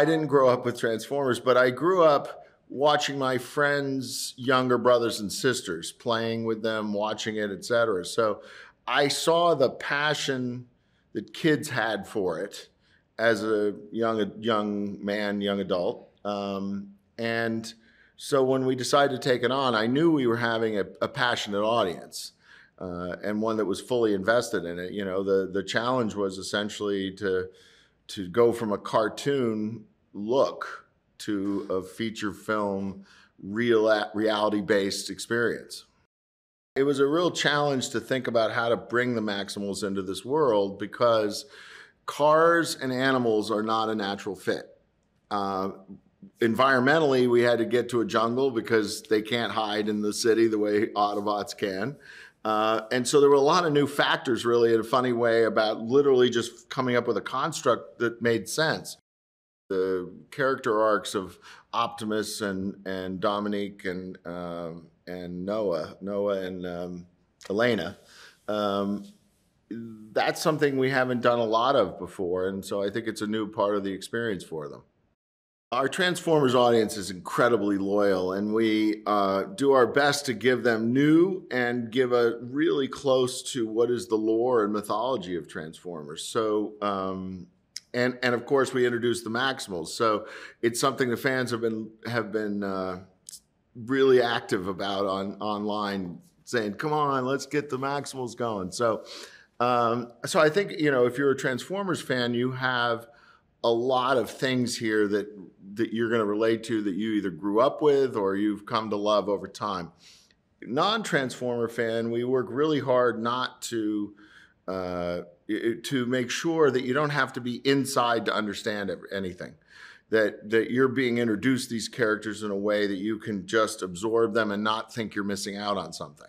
I didn't grow up with Transformers, but I grew up watching my friends' younger brothers and sisters, playing with them, watching it, etc. So I saw the passion that kids had for it as a young young man, young adult, um, and so when we decided to take it on, I knew we were having a, a passionate audience. Uh, and one that was fully invested in it. You know, the the challenge was essentially to to go from a cartoon look to a feature film, real reality based experience. It was a real challenge to think about how to bring the Maximals into this world because cars and animals are not a natural fit. Uh, environmentally, we had to get to a jungle because they can't hide in the city the way Autobots can. Uh, and so there were a lot of new factors, really, in a funny way, about literally just coming up with a construct that made sense. The character arcs of Optimus and and Dominique and um, and Noah, Noah and um, Elena. Um, that's something we haven't done a lot of before, and so I think it's a new part of the experience for them. Our Transformers audience is incredibly loyal, and we uh, do our best to give them new and give a really close to what is the lore and mythology of Transformers. So, um, and and of course, we introduced the Maximals. So it's something the fans have been have been uh, really active about on online, saying, "Come on, let's get the Maximals going." So, um, so I think you know, if you're a Transformers fan, you have a lot of things here that that you're going to relate to that you either grew up with or you've come to love over time. Non-transformer fan, we work really hard not to uh, to make sure that you don't have to be inside to understand anything. That that you're being introduced these characters in a way that you can just absorb them and not think you're missing out on something.